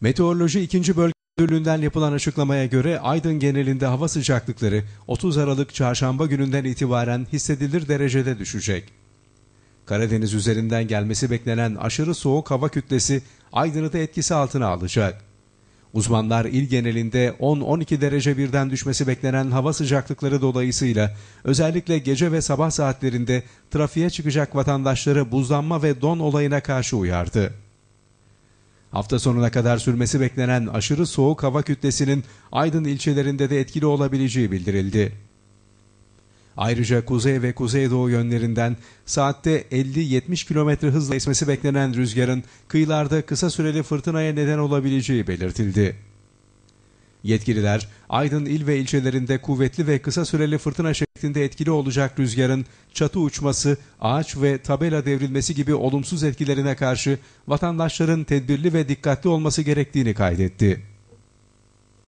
Meteoroloji 2. Bölge Müdürlüğü'nden yapılan açıklamaya göre Aydın genelinde hava sıcaklıkları 30 Aralık çarşamba gününden itibaren hissedilir derecede düşecek. Karadeniz üzerinden gelmesi beklenen aşırı soğuk hava kütlesi Aydın'ı da etkisi altına alacak. Uzmanlar il genelinde 10-12 derece birden düşmesi beklenen hava sıcaklıkları dolayısıyla özellikle gece ve sabah saatlerinde trafiğe çıkacak vatandaşları buzlanma ve don olayına karşı uyardı. Hafta sonuna kadar sürmesi beklenen aşırı soğuk hava kütlesinin Aydın ilçelerinde de etkili olabileceği bildirildi. Ayrıca kuzey ve kuzeydoğu yönlerinden saatte 50-70 km hızla esmesi beklenen rüzgarın kıyılarda kısa süreli fırtınaya neden olabileceği belirtildi. Yetkililer Aydın il ve ilçelerinde kuvvetli ve kısa süreli fırtına şeklinde etkili olacak rüzgarın çatı uçması, ağaç ve tabela devrilmesi gibi olumsuz etkilerine karşı vatandaşların tedbirli ve dikkatli olması gerektiğini kaydetti.